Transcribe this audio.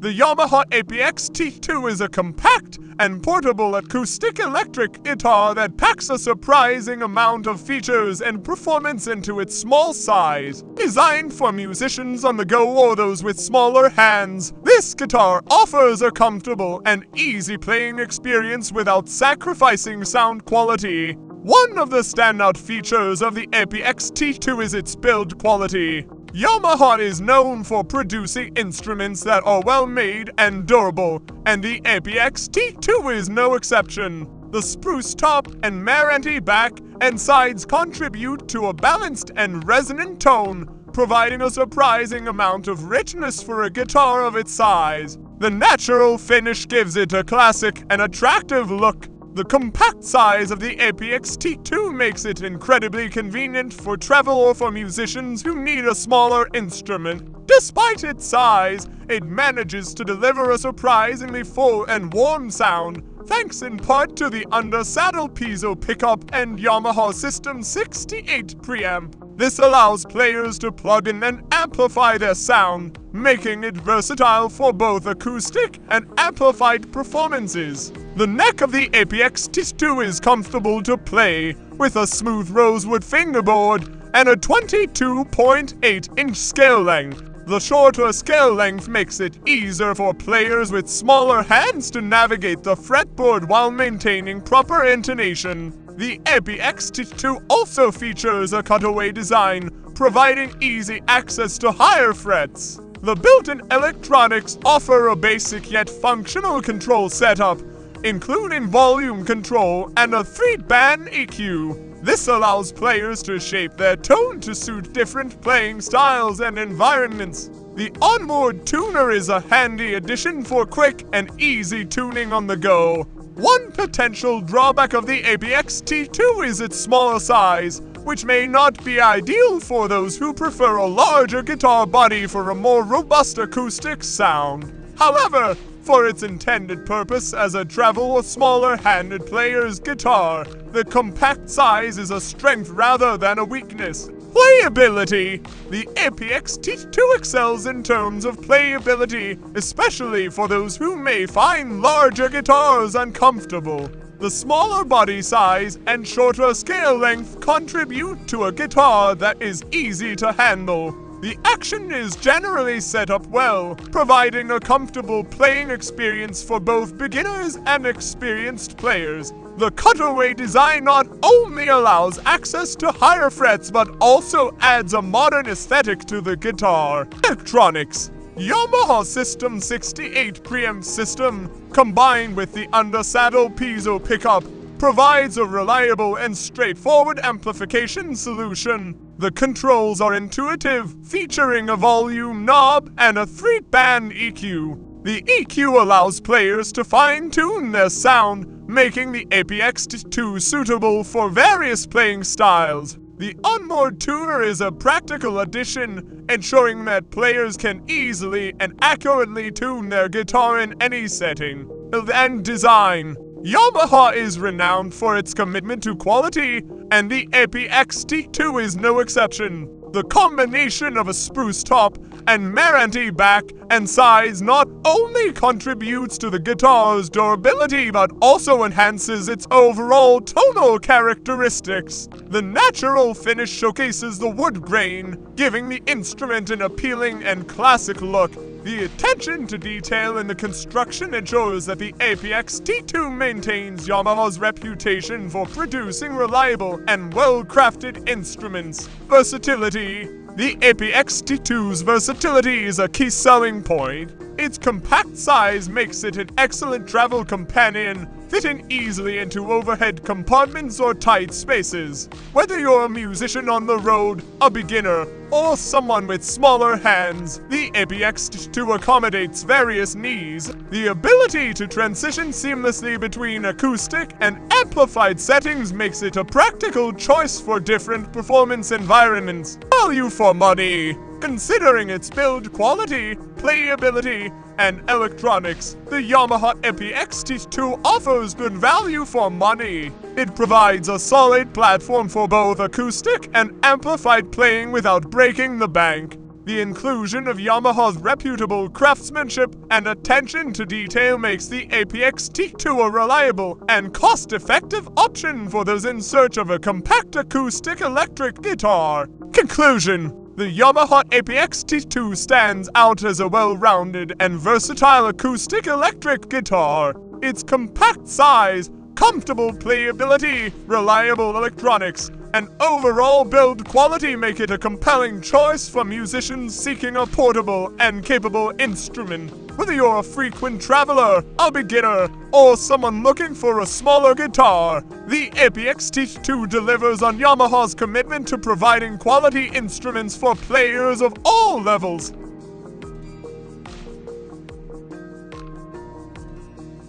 The Yamaha APX T2 is a compact and portable acoustic electric guitar that packs a surprising amount of features and performance into its small size. Designed for musicians on the go or those with smaller hands, this guitar offers a comfortable and easy playing experience without sacrificing sound quality. One of the standout features of the APX T2 is its build quality. Yamaha is known for producing instruments that are well made and durable, and the APX T2 is no exception. The spruce top and Meranti back and sides contribute to a balanced and resonant tone, providing a surprising amount of richness for a guitar of its size. The natural finish gives it a classic and attractive look, the compact size of the APX T2 makes it incredibly convenient for travel or for musicians who need a smaller instrument. Despite its size, it manages to deliver a surprisingly full and warm sound, thanks in part to the under-saddle piezo pickup and Yamaha System 68 preamp. This allows players to plug in and amplify their sound, making it versatile for both acoustic and amplified performances. The neck of the APX T2 is comfortable to play, with a smooth rosewood fingerboard and a 22.8 inch scale length. The shorter scale length makes it easier for players with smaller hands to navigate the fretboard while maintaining proper intonation. The APX T2 also features a cutaway design, providing easy access to higher frets. The built-in electronics offer a basic yet functional control setup, including volume control and a three-band EQ. This allows players to shape their tone to suit different playing styles and environments. The onboard tuner is a handy addition for quick and easy tuning on the go. One potential drawback of the APX T2 is its smaller size, which may not be ideal for those who prefer a larger guitar body for a more robust acoustic sound. However, for its intended purpose as a travel or smaller handed player's guitar, the compact size is a strength rather than a weakness. Playability! The APX T2 excels in terms of playability, especially for those who may find larger guitars uncomfortable. The smaller body size and shorter scale length contribute to a guitar that is easy to handle. The action is generally set up well, providing a comfortable playing experience for both beginners and experienced players. The cutaway design not only allows access to higher frets but also adds a modern aesthetic to the guitar. Electronics Yamaha System 68 preamp system, combined with the under-saddle piezo pickup, provides a reliable and straightforward amplification solution. The controls are intuitive, featuring a volume knob and a three-band EQ. The EQ allows players to fine-tune their sound making the APX2 suitable for various playing styles. The onboard tuner is a practical addition, ensuring that players can easily and accurately tune their guitar in any setting. And design. Yamaha is renowned for its commitment to quality, and the APX T2 is no exception. The combination of a spruce top and Meranti back and size not only contributes to the guitar's durability but also enhances its overall tonal characteristics. The natural finish showcases the wood grain, giving the instrument an appealing and classic look. The attention to detail in the construction ensures that the APX T2 maintains Yamaha's reputation for producing reliable and well-crafted instruments. Versatility The APX T2's versatility is a key selling point. Its compact size makes it an excellent travel companion fitting easily into overhead compartments or tight spaces. Whether you're a musician on the road, a beginner, or someone with smaller hands, the APX2 accommodates various needs. The ability to transition seamlessly between acoustic and amplified settings makes it a practical choice for different performance environments. Value for money! Considering its build quality, playability, and electronics, the Yamaha APX-T2 offers good value for money. It provides a solid platform for both acoustic and amplified playing without breaking the bank. The inclusion of Yamaha's reputable craftsmanship and attention to detail makes the APX T2 a reliable and cost effective option for those in search of a compact acoustic electric guitar. Conclusion the Yamaha APX T2 stands out as a well rounded and versatile acoustic electric guitar. Its compact size, comfortable playability, reliable electronics, and overall build quality make it a compelling choice for musicians seeking a portable and capable instrument. Whether you're a frequent traveler, a beginner, or someone looking for a smaller guitar, the APX T2 delivers on Yamaha's commitment to providing quality instruments for players of all levels.